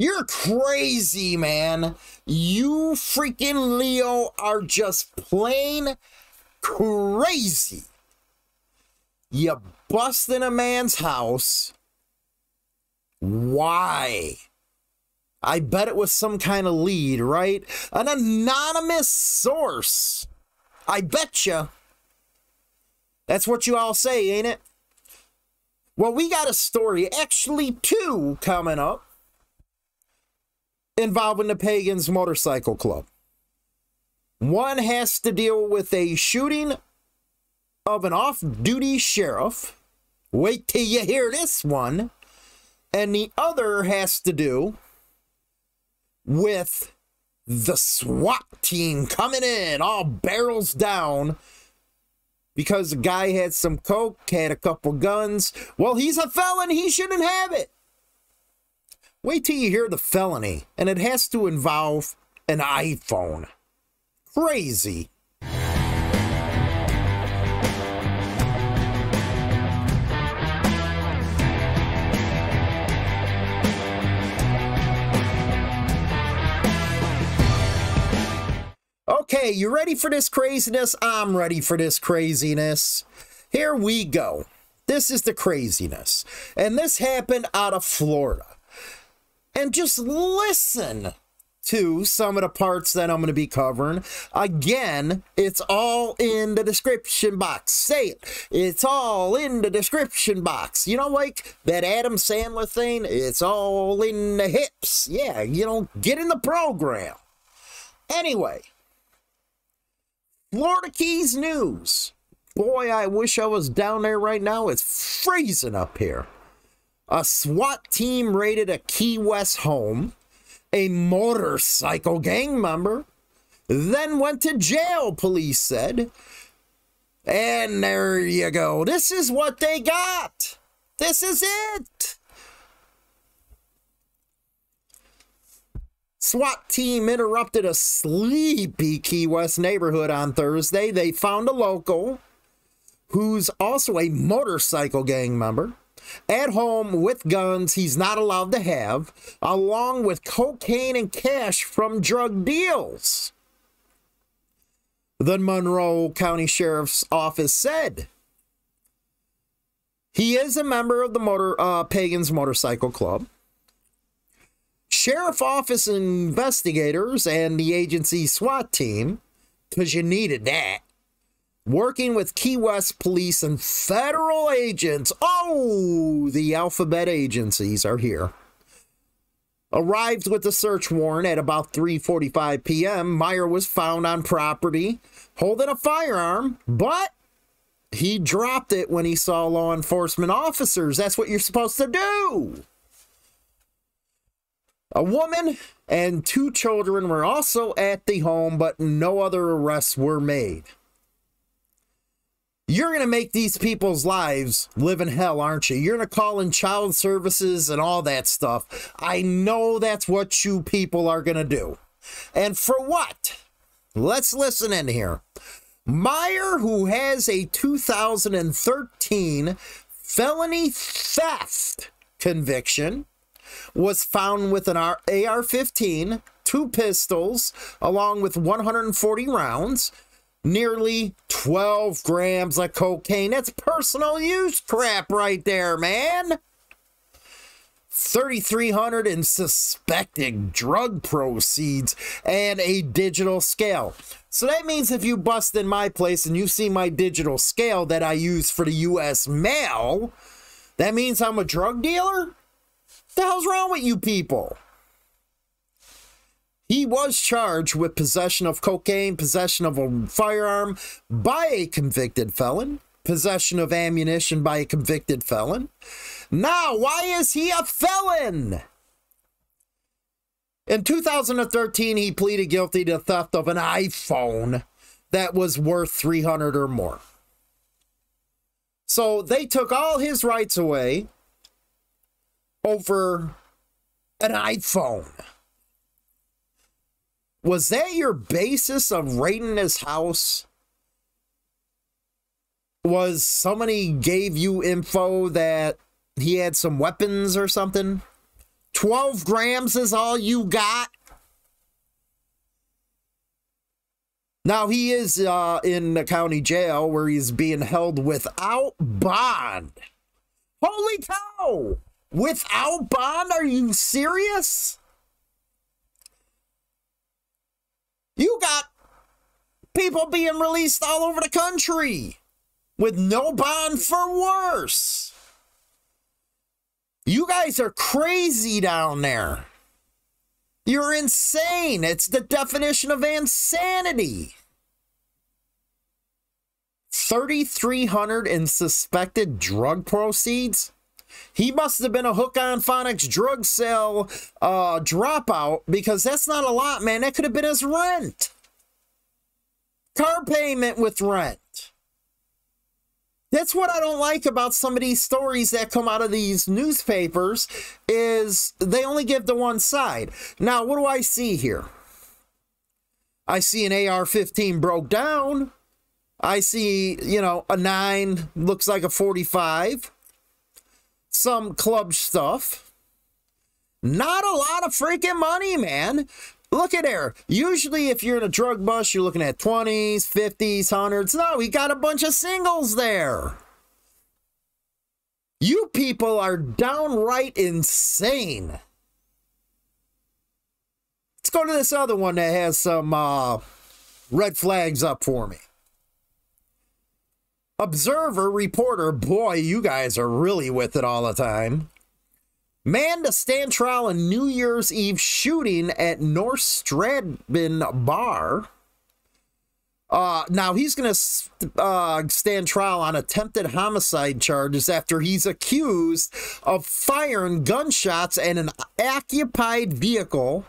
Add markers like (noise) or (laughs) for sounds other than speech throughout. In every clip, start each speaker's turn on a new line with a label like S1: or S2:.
S1: You're crazy, man. You freaking Leo are just plain crazy. You bust in a man's house. Why? I bet it was some kind of lead, right? An anonymous source. I bet you. That's what you all say, ain't it? Well, we got a story, actually two, coming up involving the Pagans Motorcycle Club. One has to deal with a shooting of an off duty sheriff. Wait till you hear this one. And the other has to do with the SWAT team coming in, all barrels down, because the guy had some coke, had a couple guns. Well, he's a felon, he shouldn't have it. Wait till you hear the felony, and it has to involve an iPhone. Crazy. Okay, you ready for this craziness? I'm ready for this craziness. Here we go. This is the craziness. And this happened out of Florida. And just listen to some of the parts that I'm going to be covering. Again, it's all in the description box. Say it. It's all in the description box. You know, like that Adam Sandler thing? It's all in the hips. Yeah, you know, get in the program. Anyway, Florida Keys News. Boy, I wish I was down there right now. It's freezing up here. A SWAT team raided a Key West home. A motorcycle gang member then went to jail, police said. And there you go. This is what they got. This is it. SWAT team interrupted a sleepy Key West neighborhood on Thursday. They found a local who's also a motorcycle gang member at home with guns he's not allowed to have, along with cocaine and cash from drug deals. The Monroe County Sheriff's Office said he is a member of the Motor uh, Pagans Motorcycle Club. Sheriff Office investigators and the agency SWAT team, because you needed that, working with Key West police and federal agents. Oh, the alphabet agencies are here. Arrived with a search warrant at about 3:45 p.m. Meyer was found on property holding a firearm, but he dropped it when he saw law enforcement officers. That's what you're supposed to do. A woman and two children were also at the home, but no other arrests were made. You're going to make these people's lives live in hell, aren't you? You're going to call in child services and all that stuff. I know that's what you people are going to do. And for what? Let's listen in here. Meyer, who has a 2013 felony theft conviction, was found with an AR 15, two pistols, along with 140 rounds, nearly 12 grams of cocaine. That's personal use crap right there, man. 3,300 in suspected drug proceeds and a digital scale. So that means if you bust in my place and you see my digital scale that I use for the US mail, that means I'm a drug dealer? What the hell's wrong with you people? He was charged with possession of cocaine, possession of a firearm by a convicted felon, possession of ammunition by a convicted felon. Now, why is he a felon? In 2013, he pleaded guilty to theft of an iPhone that was worth 300 or more. So they took all his rights away over an iPhone. Was that your basis of raiding his house? Was somebody gave you info that he had some weapons or something? 12 grams is all you got? Now he is uh, in the county jail where he's being held without bond. Holy cow! Without bond? Are you serious? You got people being released all over the country with no bond for worse. You guys are crazy down there. You're insane. It's the definition of insanity. 3,300 in suspected drug proceeds? He must have been a Hooked on Phonics drug sale uh, dropout because that's not a lot, man. That could have been his rent. Car payment with rent. That's what I don't like about some of these stories that come out of these newspapers is they only give the one side. Now, what do I see here? I see an AR-15 broke down. I see, you know, a 9 looks like a 45 some club stuff. Not a lot of freaking money, man. Look at there. Usually, if you're in a drug bust, you're looking at 20s, 50s, 100s. No, we got a bunch of singles there. You people are downright insane. Let's go to this other one that has some uh, red flags up for me. Observer, reporter, boy, you guys are really with it all the time. Man to stand trial in New Year's Eve shooting at North Strabane Bar. Uh, now he's going to uh, stand trial on attempted homicide charges after he's accused of firing gunshots at an occupied vehicle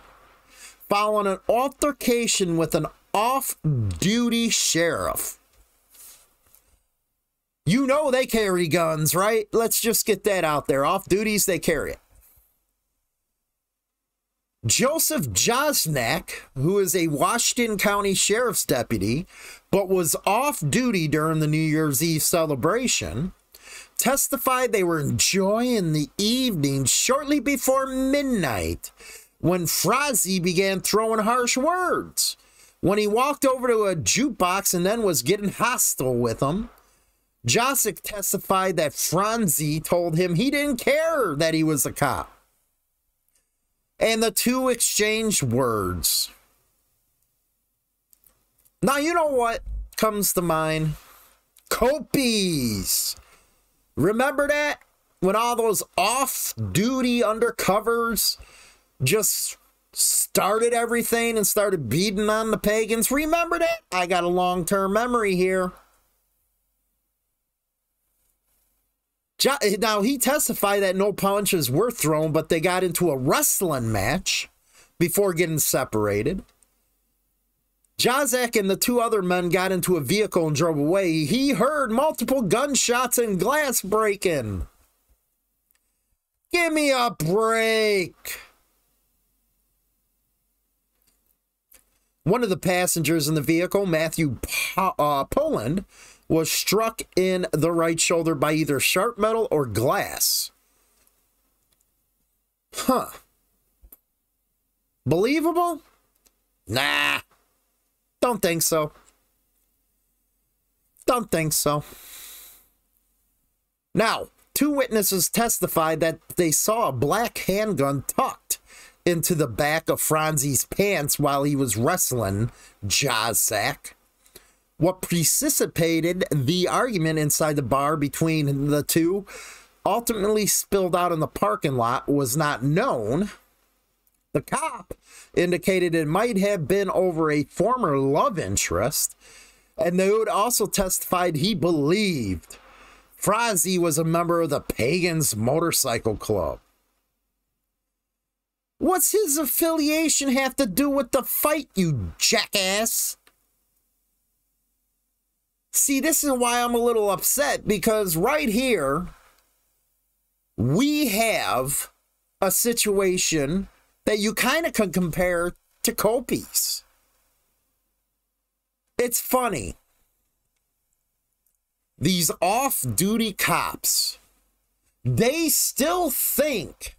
S1: following an altercation with an off duty sheriff. You know they carry guns, right? Let's just get that out there. Off duties, they carry it. Joseph Josnak, who is a Washington County Sheriff's deputy, but was off duty during the New Year's Eve celebration, testified they were enjoying the evening shortly before midnight when Frazee began throwing harsh words. When he walked over to a jukebox and then was getting hostile with them, Josic testified that Franzi told him he didn't care that he was a cop. And the two exchanged words. Now, you know what comes to mind? Copies. Remember that? When all those off duty undercovers just started everything and started beating on the pagans. Remember that? I got a long term memory here. Now, he testified that no punches were thrown, but they got into a wrestling match before getting separated. Jazek and the two other men got into a vehicle and drove away. He heard multiple gunshots and glass breaking. Give me a break. One of the passengers in the vehicle, Matthew uh, Poland, was struck in the right shoulder by either sharp metal or glass. Huh. Believable? Nah. Don't think so. Don't think so. Now, two witnesses testified that they saw a black handgun tucked into the back of Franzi's pants while he was wrestling Jazak. What precipitated the argument inside the bar between the two ultimately spilled out in the parking lot was not known. The cop indicated it might have been over a former love interest, and Nude also testified he believed Frazee was a member of the Pagans Motorcycle Club. What's his affiliation have to do with the fight, you jackass? See, this is why I'm a little upset because right here, we have a situation that you kind of can compare to Copies. It's funny. These off duty cops, they still think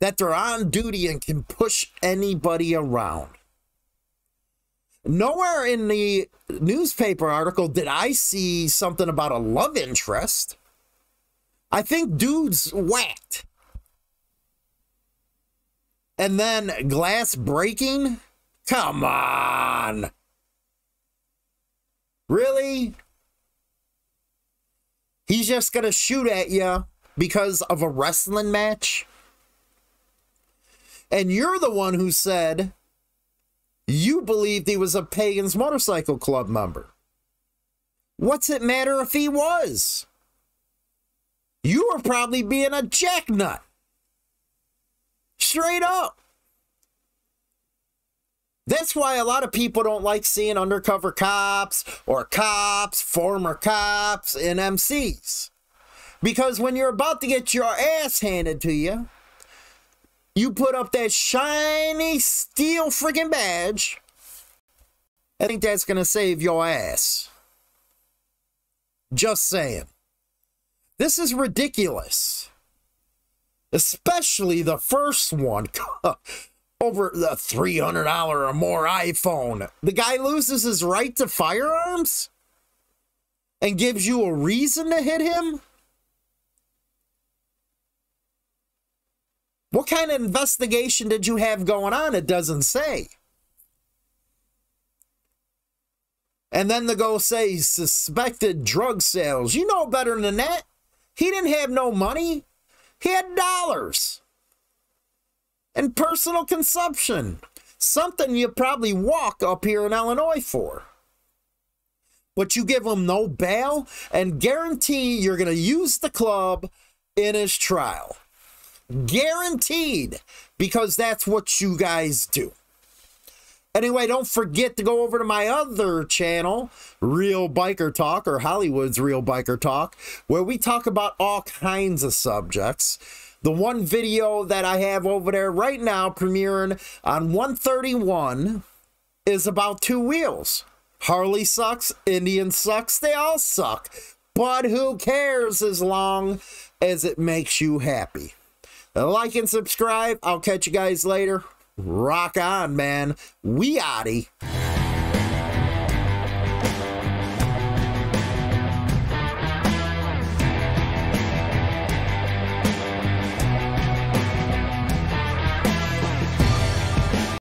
S1: that they're on duty and can push anybody around. Nowhere in the newspaper article did I see something about a love interest. I think dude's whacked. And then glass breaking? Come on. Really? He's just going to shoot at you because of a wrestling match? And you're the one who said you believed he was a Pagans Motorcycle Club member. What's it matter if he was? You were probably being a jacknut. Straight up. That's why a lot of people don't like seeing undercover cops or cops, former cops, and MCs. Because when you're about to get your ass handed to you, you put up that shiny steel freaking badge. I think that's going to save your ass. Just saying. This is ridiculous. Especially the first one. (laughs) Over the $300 or more iPhone. The guy loses his right to firearms? And gives you a reason to hit him? What kind of investigation did you have going on? It doesn't say. And then to go say suspected drug sales. You know better than that. He didn't have no money. He had dollars. And personal consumption. Something you probably walk up here in Illinois for. But you give him no bail and guarantee you're going to use the club in his trial. Guaranteed. Because that's what you guys do. Anyway, don't forget to go over to my other channel, Real Biker Talk, or Hollywood's Real Biker Talk, where we talk about all kinds of subjects. The one video that I have over there right now, premiering on 131, is about two wheels. Harley sucks, Indian sucks, they all suck. But who cares as long as it makes you happy? Like and subscribe. I'll catch you guys later. Rock on, man. We oughty.